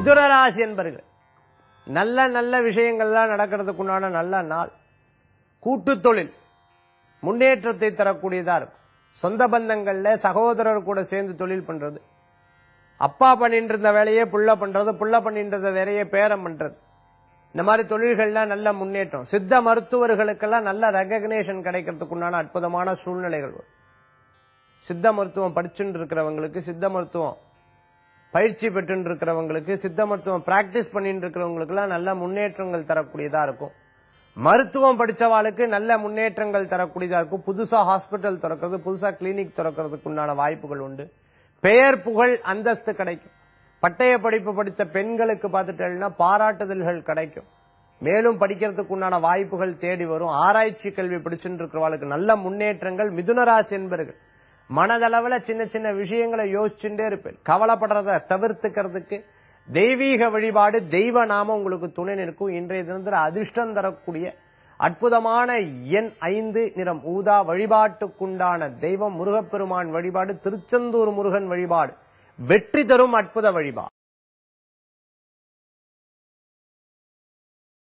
மிதுன ராசி என்பர்கள். நல்ல நல்ல விஷயங்கள்லாம் நடக்கிறதுக்குண்டான நல்ல நாள். கூட்டு தொழில். முன்னேற்றத்தை தரக்கூடியதா இருக்கும். சொந்த பந்தங்கள்ல சகோதரர் கூட சேர்ந்து தொழில் பண்றது. அப்பா பண்ணிட்டு இருந்த வேலையே புள்ள பண்றது புள்ள பண்ணிட்டு இருந்த வேலையே பேரம் பண்றது. இந்த மாதிரி தொழில்கள்லாம் நல்ல முன்னேற்றம். சித்த மருத்துவர்களுக்கெல்லாம் நல்ல ரெகக்னேஷன் கிடைக்கிறதுக்குண்டான அற்புதமான சூழ்நிலைகள் சித்த மருத்துவம் படிச்சுட்டு இருக்கிறவங்களுக்கு சித்த மருத்துவம் பயிற்சி பெற்று இருக்கிறவங்களுக்கு சித்த மருத்துவம் பிராக்டிஸ் பண்ணிட்டு இருக்கிறவங்களுக்கு எல்லாம் நல்ல முன்னேற்றங்கள் தரக்கூடியதா இருக்கும். மருத்துவம் படிச்சவாளுக்கு நல்ல முன்னேற்றங்கள் தரக்கூடியதா இருக்கும். புதுசா ஹாஸ்பிட்டல் திறக்கிறது புதுசா கிளினிக் திறக்கிறதுக்கு உண்டான வாய்ப்புகள் உண்டு. பெயர் புகழ் அந்தஸ்து கிடைக்கும். பட்டய படிப்பு படித்த பெண்களுக்கு பார்த்துட்டேன்னா பாராட்டுதல்கள் கிடைக்கும். மேலும் படிக்கிறதுக்கு உண்டான வாய்ப்புகள் தேடி வரும். ஆராய்ச்சி கல்வி படிச்சுட்டு இருக்கிறவாளுக்கு நல்ல முன்னேற்றங்கள் மிதுனராசி என்பர்கள். மனதளவுல சின்ன சின்ன விஷயங்களை யோசிச்சுட்டே இருப்பேன். கவலைப்படுறத தவிர்த்துக்கிறதுக்கு தெய்வீக வழிபாடு தெய்வ நாமம் உங்களுக்கு துணை நிற்கும். இன்றைய தினத்தில் அதிர்ஷ்டம் தரக்கூடிய அற்புதமான எண் ஐந்து நிறம் ஊதா வழிபாட்டுக்குண்டான தெய்வம் முருகப்பெருமான் வழிபாடு திருச்செந்தூர் முருகன் வழிபாடு. வெற்றி தரும் அற்புத வழிபாடு.